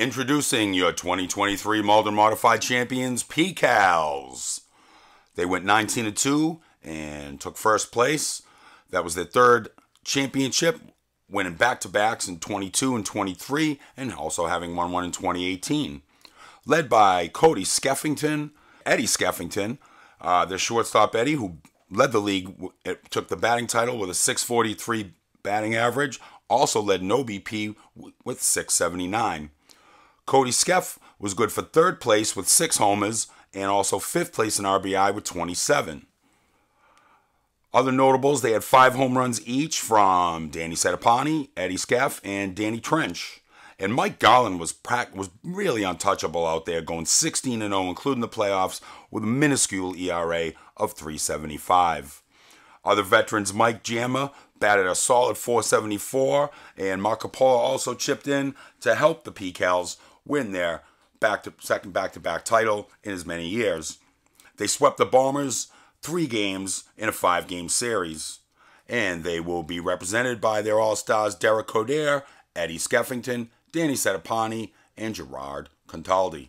Introducing your 2023 Malden Modified Champions, PCALs. They went 19 2 and took first place. That was their third championship, winning back to backs in 22 and 23, and also having won one in 2018. Led by Cody Skeffington, Eddie Skeffington, uh, their shortstop Eddie, who led the league, took the batting title with a 643 batting average, also led no BP with 679. Cody Skeff was good for third place with six homers and also fifth place in RBI with 27. Other notables, they had five home runs each from Danny Setapani, Eddie Skeff, and Danny Trench. And Mike Garland was was really untouchable out there, going 16 0, including the playoffs, with a minuscule ERA of 375. Other veterans, Mike Jammer batted a solid 474, and Marco Polo also chipped in to help the PCALs win their back to second back to back title in as many years. They swept the Bombers three games in a five game series. And they will be represented by their All Stars Derek Coder, Eddie Skeffington, Danny Setapani, and Gerard Contaldi.